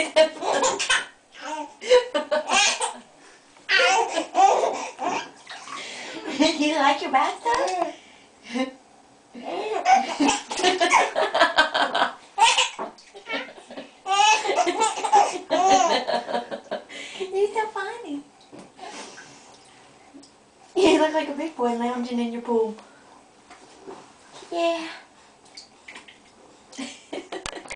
you like your bathtub? You're so funny. You look like a big boy lounging in your pool. Yeah.